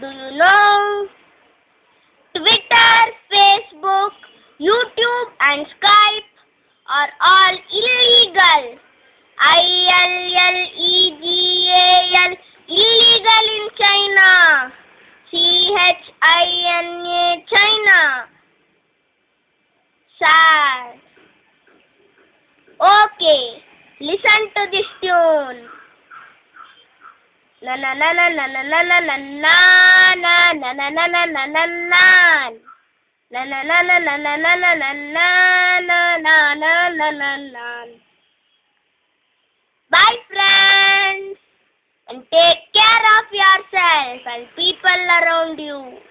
Do you know? Twitter, Facebook, YouTube, and Skype are all illegal. I-L-L-E-G-A-L, illegal in China. C-H-I-N-A, China. Sad. Okay, listen to this tune. Na na na na na na na na na na na na na na na na na na Na na na na na na na na na na na na na na na na Bye friends and take care of yourself and people around you.